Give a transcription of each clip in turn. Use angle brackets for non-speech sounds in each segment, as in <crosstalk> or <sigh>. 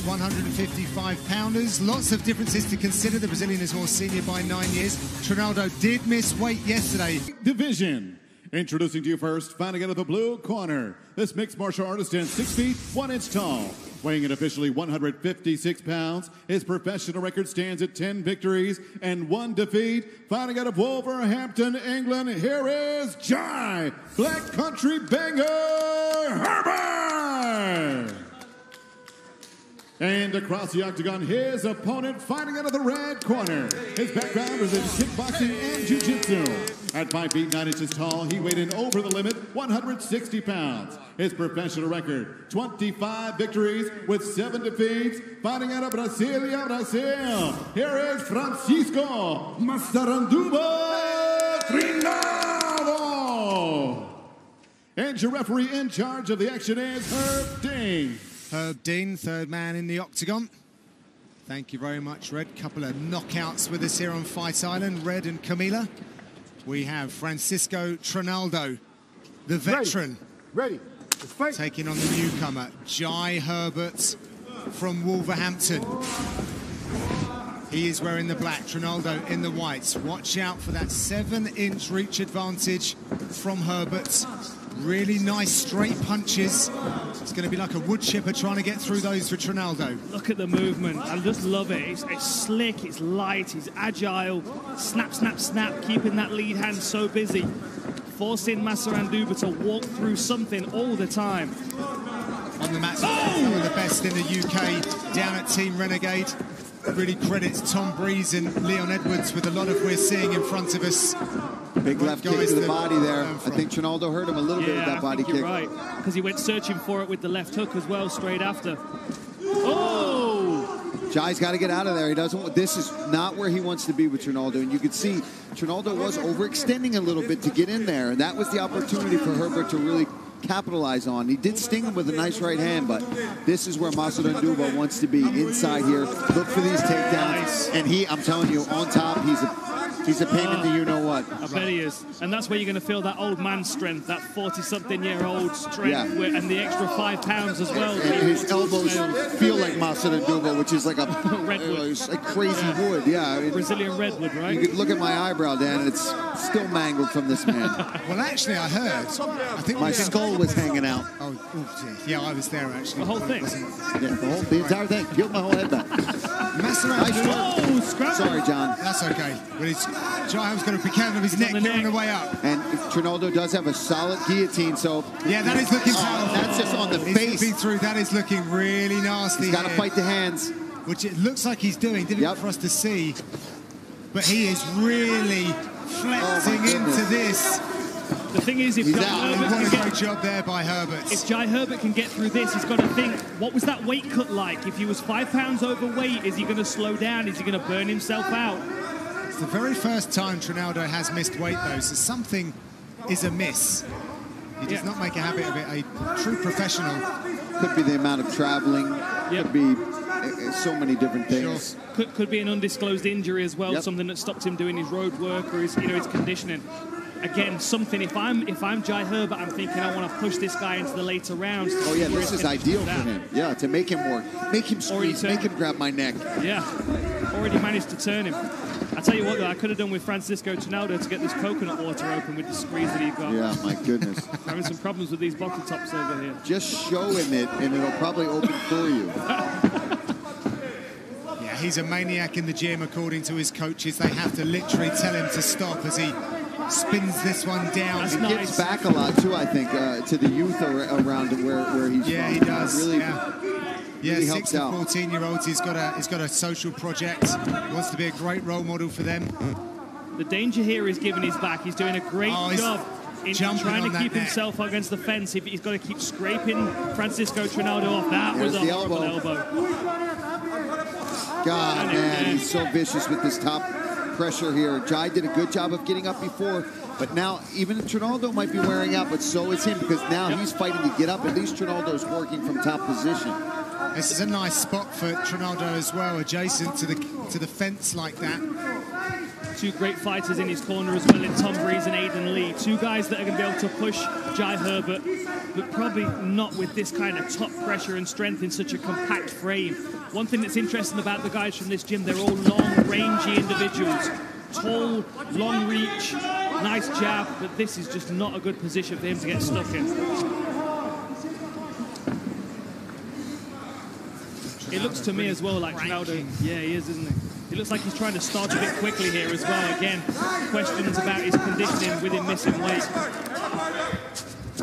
Herbert's 155 pounders. Lots of differences to consider. The Brazilian is more senior by nine years. Trinaldo did miss weight yesterday. Division. Introducing to you first, fighting out of the blue corner. This mixed martial artist stands 6 feet 1 inch tall. Weighing in officially 156 pounds, his professional record stands at 10 victories and 1 defeat. Fighting out of Wolverhampton, England, here is Jai Black Country Banger Herbert! And across the octagon, his opponent fighting out of the red corner. His background was in kickboxing and jiu-jitsu. At 5 feet 9 inches tall, he weighed in over the limit, 160 pounds. His professional record, 25 victories with 7 defeats. Fighting out of Brasilia, Brazil, here is Francisco Massaranduba Trinaldo. And your referee in charge of the action is Herb Dean. Herb Dean, third man in the octagon. Thank you very much, Red. Couple of knockouts with us here on Fight Island, Red and Camila. We have Francisco Trinaldo, the veteran. Ready. Ready. Taking on the newcomer, Jai Herbert from Wolverhampton. He is wearing the black, Trinaldo in the whites. Watch out for that seven-inch reach advantage from Herbert. Really nice straight punches. It's going to be like a wood chipper trying to get through those for Trinaldo. Look at the movement. I just love it. It's, it's slick, it's light, it's agile. Snap, snap, snap, keeping that lead hand so busy. Forcing Massaranduba to walk through something all the time. On the mat, some of the best in the UK down at Team Renegade. Really credits Tom Breese and Leon Edwards with a lot of what we're seeing in front of us. Big left kick to the body there. I think Trinaldo hurt him a little bit with Yeah, that I body kick. right. Because he went searching for it with the left hook as well, straight after. Oh! Jai's got to get out of there. He doesn't. This is not where he wants to be with Trinaldo, and you could see Trinaldo was overextending a little bit to get in there, and that was the opportunity for Herbert to really capitalize on. He did sting him with a nice right hand, but this is where Massaranduba wants to be inside here. Look for these takedowns, and he, I'm telling you, on top, he's a he's a pain in the you know what. I bet he is. And that's where you're going to feel that old man strength, that 40 something year old strength, Yeah. where- and the extra five pounds as well. And his elbows feel like Massaranduba, which is like a <laughs> Redwood. it's like crazy wood. Yeah, it- Brazilian redwood, right? You could look at my eyebrow, Dan, and it's still mangled from this man. <laughs> Well, actually, I heard. I think My skull was hanging out. Oh, oh, yeah, I was there actually. The whole thing? Yeah, the whole, the entire thing. Peeled my whole head back. Massaran- Nice. Oh. Sorry, John. That's okay. But it's Jai's going to be careful of his neck the here on the way up. And Trinaldo does have a solid guillotine, so Yeah, that is looking Oh, powerful. that's just on the He's face. through. That is looking really nasty. he's got to fight the hands. Which it looks like he's doing. Difficult Yep. for us to see. But he is really flexing Oh, into this. The thing is, if He's Jai out. Herbert What can a get job there by Herbert. If Jai Herbert can get through this, he's got to think, what was that weight cut like? If he was five pounds overweight, is he going to slow down? Is he going to burn himself out? It's the very first time Trinaldo has missed weight, though, so something is amiss. He does Yeah. not make a habit of it. A true professional. Could be the amount of traveling. Yep. Could be uh, uh, so many different things. Could, could be an undisclosed injury as well, Yep. something that stopped him doing his road work or his, you know, his conditioning. Again, something. If I'm if I'm Jai Herbert, I'm thinking I want to push this guy into the later rounds. Oh yeah, this is ideal for him. Yeah, to make him work, make him squeeze, turn. make him grab my neck. Yeah, already managed to turn him. I tell you what, though, I could have done with Francisco Trinaldo to get this coconut water open with the squeeze that he got. Yeah, my goodness. <laughs> Having some problems with these bottle tops over here. Just show him it, and it'll probably open for you. <laughs> Yeah, he's a maniac in the gym, according to his coaches. They have to literally tell him to stop as he spins this one down. That's He nice. gives back a lot too, I think, uh, to the youth ar- around where, where he's Yeah, from. he does. Really, yeah. Yeah, really six helps to out. 14 year olds. He's got a he's got a social project. He wants to be a great role model for them. The danger here is giving his back. He's doing a great Oh, he's job in trying to keep neck. himself against the fence. If he's got to keep scraping Francisco Trinaldo off. That was a horrible elbow. elbow. God, And man, he's so vicious with this top pressure here. Jai did a good job of getting up before, but now even Trinaldo might be wearing out, but so is him because now he's fighting to get up. At least Trinaldo's working from top position. This is a nice spot for Trinaldo as well, adjacent to the to the fence like that. Two great fighters in his corner as well in Tom Breese and Aiden Lee. Two guys that are going to be able to push Jai Herbert. But probably not with this kind of top pressure and strength in such a compact frame. One thing that's interesting about the guys from this gym, they're all long, rangy individuals. Tall, long reach, nice jab, but this is just not a good position for him to get stuck in. It looks to me as well like Ronaldo. Yeah, he is, isn't he? It looks like he's trying to start a bit quickly here as well. Again, questions about his conditioning with him missing weight.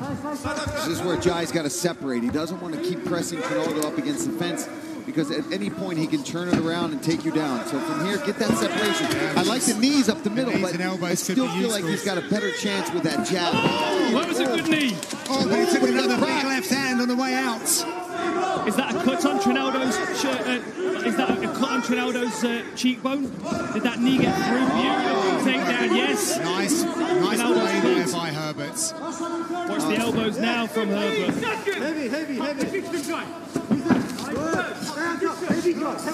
This is where Jai's got to separate. He doesn't want to keep pressing Trinaldo up against the fence because at any point he can turn it around and take you down. So from here, get that separation. I like the knees up the middle, knees but I still feel like he's got a better chance with that jab. That was a good knee. Oh, but he took another the big left hand on the way out. Is that a cut on Trinaldo's shirt? Uh, is that a cut on Trinaldo's uh, cheekbone? Did that knee get through? Beautiful takedown, yes. Nice, nice Ronaldo's play there by Herbert. Watch the elbows now from Herbert. Heavy, heavy, heavy.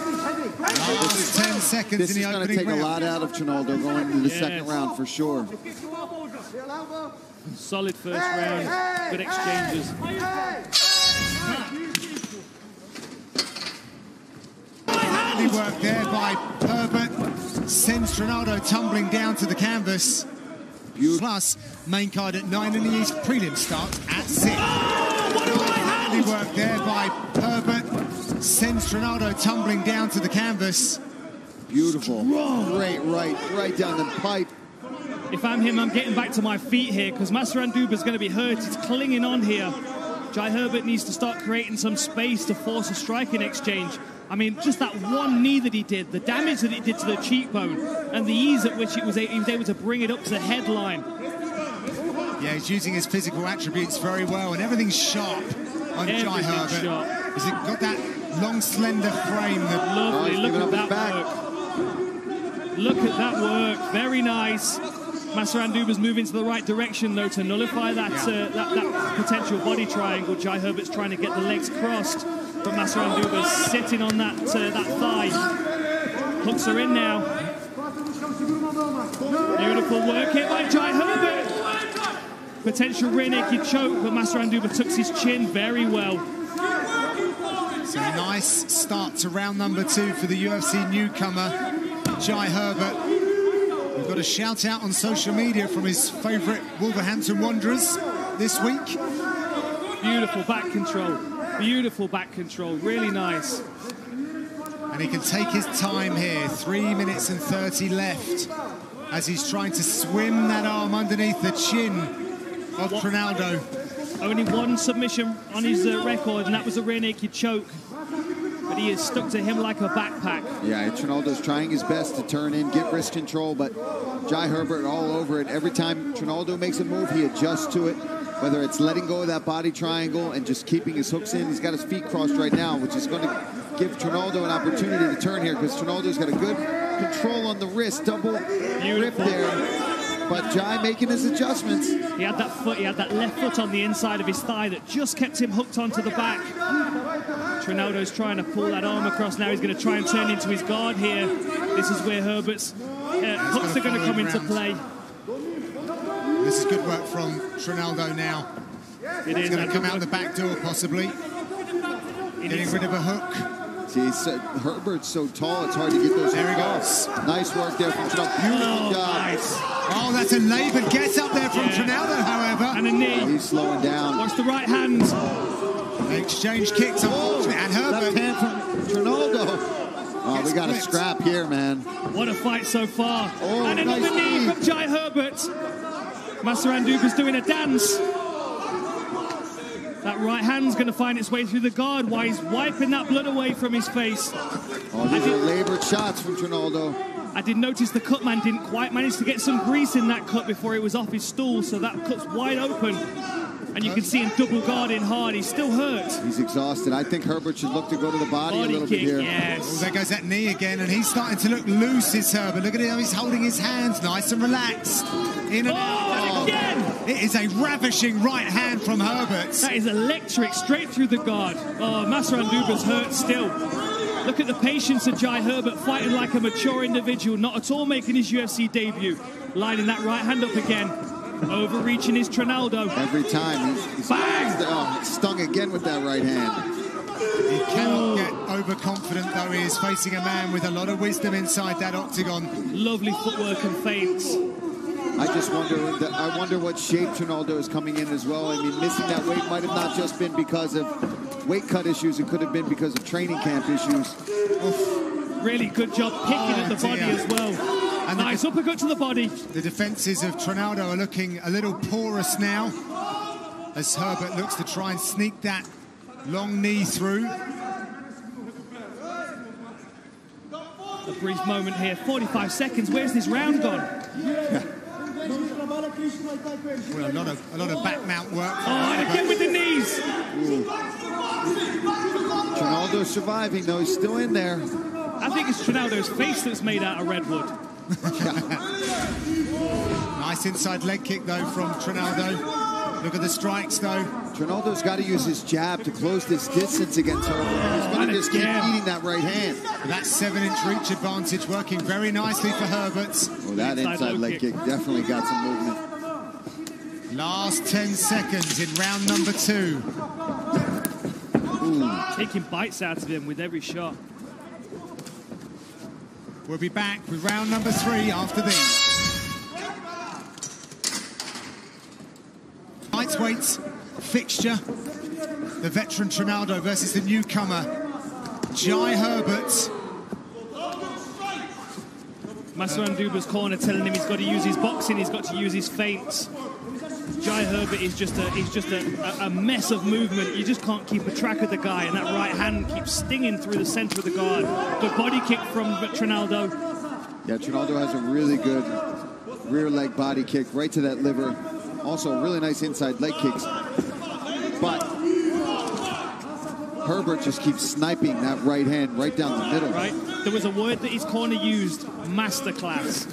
Last 10 seconds This in is going to opening take a lot out of Trinaldo going into the Yes. second round for sure. Solid first round. Good exchanges. Work there by Herbert. Sends Trinaldo tumbling down to the canvas. Beautiful. Plus, main card at 9 in the East. Prelim starts at 6. Ah, what a right Handy hand! work there by Herbert. Sends Trinaldo tumbling down to the canvas. Beautiful. Great right, right down the pipe. If I'm him, I'm getting back to my feet here because Massaranduba's going to be hurt. He's clinging on here. Jai Herbert needs to start creating some space to force a striking exchange. I mean, just that one knee that he did, the damage that it did to the cheekbone, and the ease at which it was, a- he was able to bring it up to the headline. Yeah, he's using his physical attributes very well, and everything's sharp on Jai Herbert. sharp. He's got that long, slender frame that Oh, Lovely. he's Look at that back. work. Look at that work. Very nice. Massaranduba's moving to the right direction, though, to nullify that, uh, that, that potential body triangle. Jai Herbert's trying to get the legs crossed, but Massaranduba's sitting on that, uh, that thigh. Hooks are in now. Beautiful work here by Jai Herbert. Potential rear naked choke, but Massaranduba tucks his chin very well. A nice start to round number two for the UFC newcomer, Jai Herbert. We've got a shout out on social media from his favourite Wolverhampton Wanderers this week. Beautiful back control. Beautiful back control. Really nice. And he can take his time here. Three minutes and 30 left as he's trying to swim that arm underneath the chin of Trinaldo. Only one submission on his uh, record, and that was a rear naked choke. But he is stuck to him like a backpack. Yeah, Trinaldo's trying his best to turn in, get wrist control, but Jai Herbert all over it. Every time Trinaldo makes a move, he adjusts to it. Whether it's letting go of that body triangle and just keeping his hooks in, he's got his feet crossed right now, which is going to give Trinaldo an opportunity to turn here because Trinaldo's got a good control on the wrist, double grip there. But Jai making his adjustments. He had that foot, he had that left foot on the inside of his thigh that just kept him hooked onto the back. Trinaldo's trying to pull that arm across now. He's going to try and turn into his guard here. This is where Herbert's uh, hooks are going to come him into round. play. This is good work from Trinaldo now. It He's going to come out the back door possibly, getting rid of a hook. See, he's so, uh, Herbert's so tall, it's hard to get those There he goes. off. Nice work there from Trinaldo. Beautiful Oh, job. nice. Oh, that's a laboured get up there from Yeah. Trinaldo, however. And a knee. Oh, he's slowing down. Watch the right hand. They exchange kicks, unfortunately, and Left Herbert. hand from Trinaldo. Oh, we got a scrap here, man. What a fight so far. Oh, and another nice knee knee. from Jai Herbert. Massaranduba's doing a dance. That right hand's going to find its way through the guard while he's wiping that blood away from his face. Oh, these are labored shots from Trinaldo. I did notice the cut man didn't quite manage to get some grease in that cut before he was off his stool, so that cut's wide open. And you can see him double guarding hard. He's still hurt. He's exhausted. I think Herbert should look to go to the body, a little kick, bit here. Oh, yes. there goes that knee again, and he's starting to look loose, is Herbert. Look at him, he's holding his hands nice and relaxed. In and out. Oh! Again! It is a ravishing right hand from Herbert. That is electric, straight through the guard. Oh, Massaranduba's hurt still. Look at the patience of Jai Herbert fighting like a mature individual, not at all making his UFC debut. Lining that right hand up again. Overreaching his Trinaldo. Every time. He's, he's Bang! oh, stung again with that right hand. He cannot get overconfident, though. He is facing a man with a lot of wisdom inside that octagon. Lovely footwork and feints. I just wonder. I wonder what shape Trinaldo is coming in as well. I mean, missing that weight might have not just been because of weight cut issues. It could have been because of training camp issues. Really good job picking Oh, at the body dear. as well. And the- nice uppercut to the body. The defences of Trinaldo are looking a little porous now as Herbert looks to try and sneak that long knee through. A brief moment here, 45 seconds. Where's this round gone? <laughs> Well, a lot of a lot of back mount work. Oh, and again with the knees. Trinaldo surviving though. He's still in there. I think it's Trinaldo's face that's made out of redwood. <laughs> Nice inside leg kick though from Trinaldo. Look at the strikes though. Trinaldo's got to use his jab to close this distance against Herbert. He's going to just keep again. eating that right hand. That seven-inch reach advantage working very nicely for Herbert. Oh, that Inside inside leg kick. kick definitely got some movement. Last 10 seconds in round number two. Taking bites out of him with every shot. We'll be back with round number three after these. Lightweights fixture. The veteran Trinaldo versus the newcomer Jai Herbert. Massaranduba's corner telling him he's got to use his boxing, he's got to use his feints. Jai Herbert is just a is just a, a, mess of movement. You just can't keep a track of the guy, and that right hand keeps stinging through the center of the guard. Good body kick from Trinaldo. Yeah, Trinaldo has a really good rear leg body kick right to that liver. Also, really nice inside leg kicks. But Herbert just keeps sniping that right hand right down the middle. Right? There was a word that his corner used, masterclass.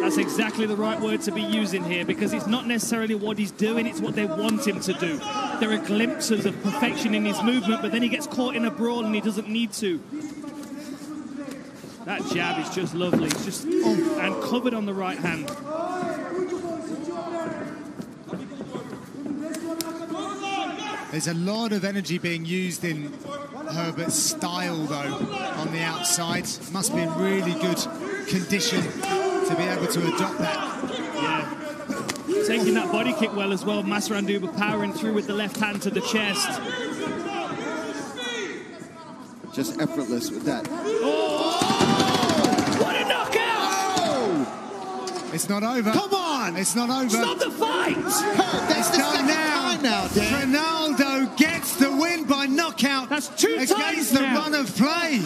That's exactly the right word to be using here because it's not necessarily what he's doing, it's what they want him to do. There are glimpses of perfection in his movement, but then he gets caught in a brawl and he doesn't need to. That jab is just lovely. It's just oh, and covered on the right hand. There's a lot of energy being used in Herbert's style, though, on the outside. Must be in really good condition to be able to adopt that. Yeah. Taking that body kick well as well. Massaranduba powering through with the left hand to the chest. Just effortless with that. Oh! What a knockout! Oh! It's not over. Come on! It's not over. Stop the fight! That's It's the done now. time now, Dan. Trinaldo gets the win by knockout. That's two against times the now. run of play.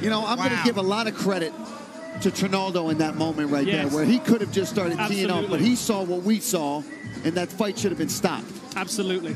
You know, I'm going to give a lot of credit to Trinaldo in that moment right Yes. there, where he could have just started teeing up, but he saw what we saw, and that fight should have been stopped. Absolutely.